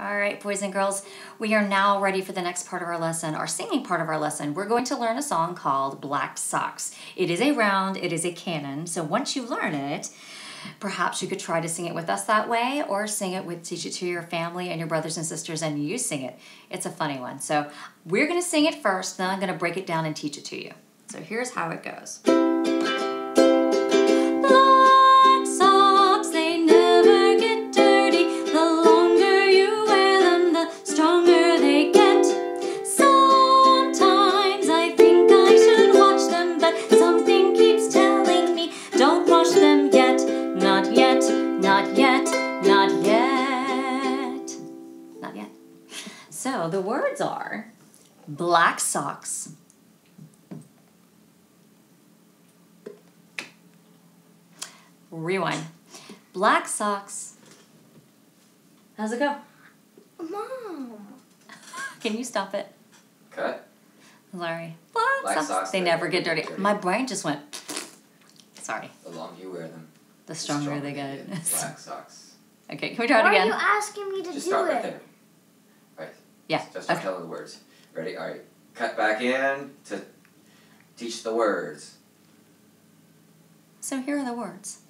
All right, boys and girls, we are now ready for the next part of our lesson, our singing part of our lesson. We're going to learn a song called Black Socks. It is a round, it is a canon, so once you learn it, perhaps you could try to sing it with us that way or sing it with teach it to your family and your brothers and sisters and you sing it. It's a funny one. So we're going to sing it first, then I'm going to break it down and teach it to you. So here's how it goes. So the words are black socks, rewind, black socks. How's it go? Mom. Can you stop it? Cut. Sorry. Black, Black socks. socks, They they never never get get dirty. dirty. My brain just went. Sorry. The longer you wear them, The the stronger, they get. Black socks. okay, can we try Why it are again? you asking me to Just do start it? right there. Right. Yeah, Just okay. tell the words. Ready? All right. Cut back in to teach the words. So here are the words.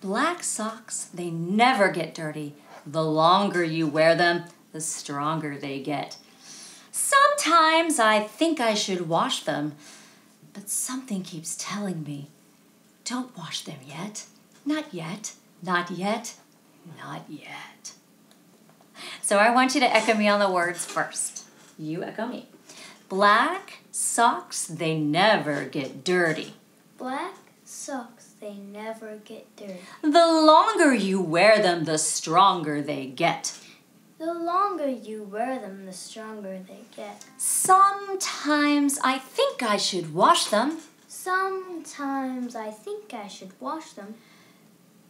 Black socks, they never get dirty. The longer you wear them, the stronger they get. Sometimes I think I should wash them, but something keeps telling me, don't wash them yet. Not yet. Not yet. Not yet. So I want you to echo me on the words first. You echo me. Black socks, they never get dirty. Black socks, they never get dirty. The longer you wear them, the stronger they get. The longer you wear them, the stronger they get. Sometimes I think I should wash them, Sometimes I think I should wash them,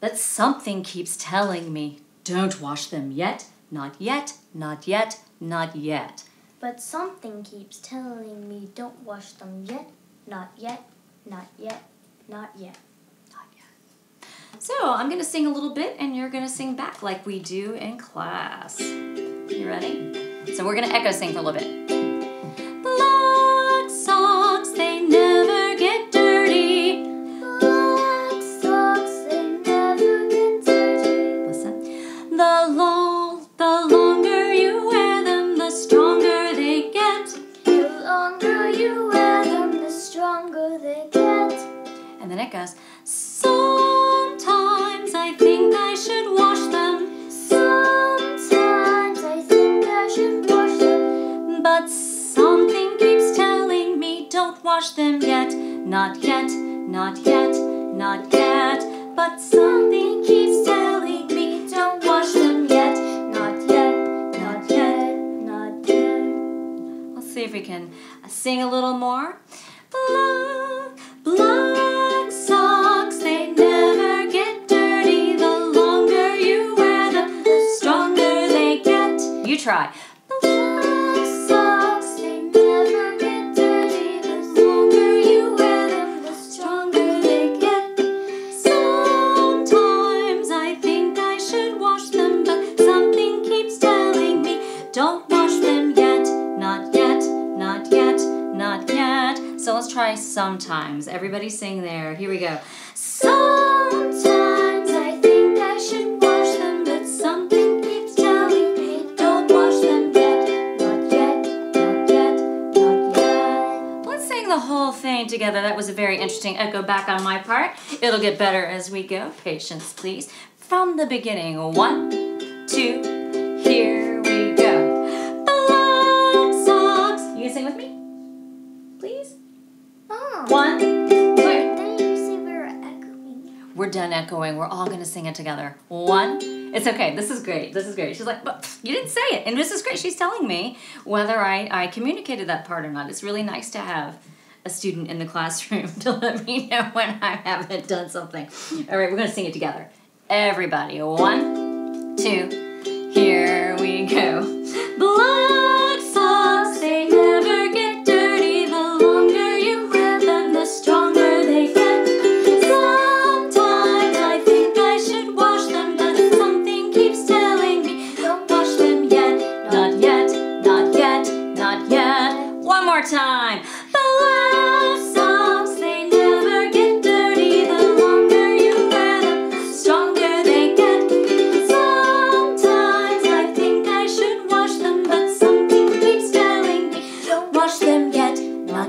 but something keeps telling me, don't wash them yet, not yet, not yet, not yet. but something keeps telling me don't wash them yet, not yet, not yet, not yet. Not yet. So I'm going to sing a little bit and you're going to sing back like we do in class. You ready? So we're going to echo sing for a little bit. Wash them Sometimes I think I should wash them. But something keeps telling me don't wash them yet. Not yet, not yet, not yet. But something keeps telling me don't wash them yet. Not yet, not yet. not yet. Let's see if we can sing a little more. Me don't wash them yet. Not yet, not yet, not yet. So let's try sometimes. Everybody sing there. Here we go. Sometimes together. That was a very interesting echo back on my part. It'll get better as we go. Patience, please. From the beginning. One, two, here we go. Black socks. You can sing with me? Please? Oh. One, two. Didn't you say we were echoing? We're done echoing. We're all going to sing it together. One. It's okay. This is great. This is great. She's like, but you didn't say it. And this is great. She's telling me whether I, I communicated that part or not. It's really nice to have a student in the classroom to let me know when I haven't done something. All right, we're going to sing it together. Everybody. One, two, here we go. Black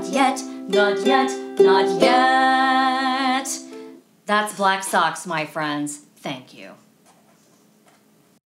yet, not yet, not yet. That's Black Socks, my friends. Thank you.